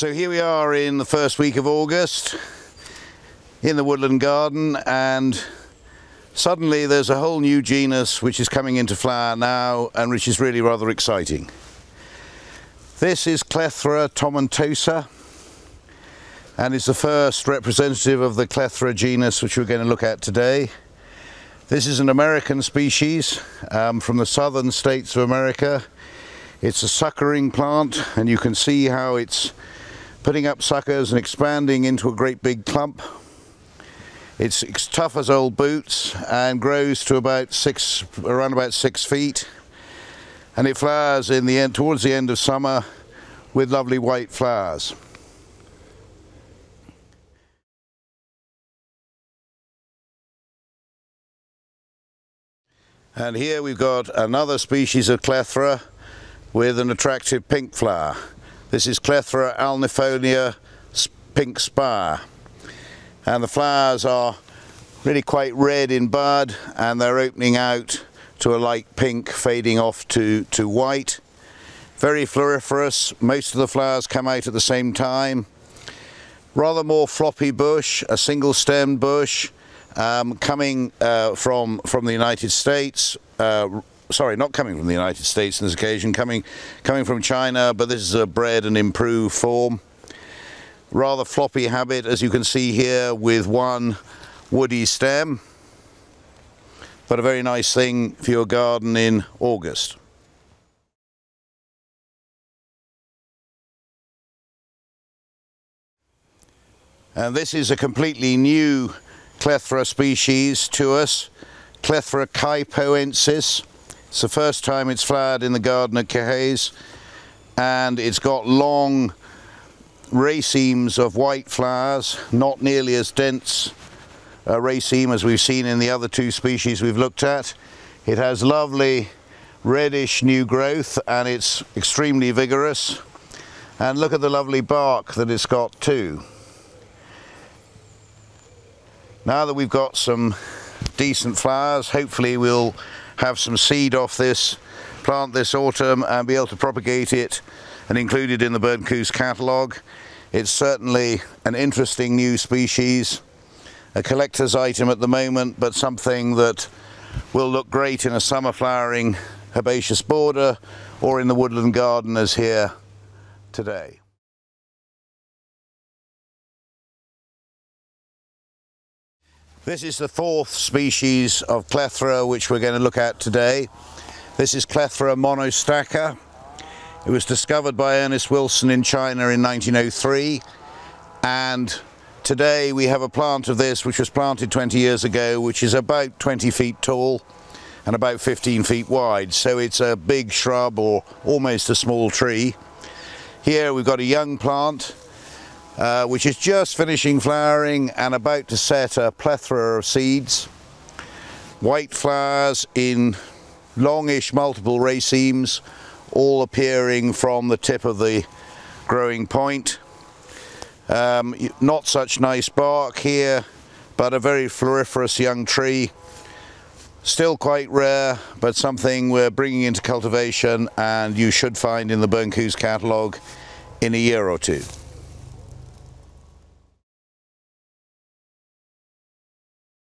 So here we are in the first week of August in the woodland garden and suddenly there's a whole new genus which is coming into flower now and which is really rather exciting. This is Clethra tomentosa and it's the first representative of the Clethra genus which we're going to look at today. This is an American species um, from the southern states of America. It's a suckering plant and you can see how it's putting up suckers and expanding into a great big clump. It's, it's tough as old boots and grows to about six, around about six feet. And it flowers in the end, towards the end of summer with lovely white flowers. And here we've got another species of Clethra with an attractive pink flower. This is Clethra alnifolia pink spire. And the flowers are really quite red in bud and they're opening out to a light pink fading off to, to white. Very floriferous, most of the flowers come out at the same time. Rather more floppy bush, a single stemmed bush, um, coming uh, from, from the United States, uh, sorry, not coming from the United States on this occasion, coming, coming from China, but this is a bred and improved form. Rather floppy habit, as you can see here, with one woody stem, but a very nice thing for your garden in August. And this is a completely new Clethra species to us, Clethra kaipoensis. It's the first time it's flowered in the garden at Caerhays and it's got long racemes of white flowers, not nearly as dense a raceme as we've seen in the other two species we've looked at. It has lovely reddish new growth and it's extremely vigorous. And look at the lovely bark that it's got too. Now that we've got some decent flowers, hopefully we'll have some seed off this plant this autumn and be able to propagate it and include it in the Burncoose catalogue. It's certainly an interesting new species, a collector's item at the moment, but something that will look great in a summer flowering herbaceous border or in the woodland garden as here today. This is the fourth species of Clethra which we're going to look at today. This is Clethra monostachya. It was discovered by Ernest Wilson in China in 1903 and today we have a plant of this which was planted 20 years ago which is about 20 feet tall and about 15 feet wide so it's a big shrub or almost a small tree. Here we've got a young plant uh, which is just finishing flowering and about to set a plethora of seeds. White flowers in longish multiple racemes, all appearing from the tip of the growing point. Um, not such nice bark here, but a very floriferous young tree. Still quite rare, but something we're bringing into cultivation and you should find in the Burncoose catalogue in a year or two.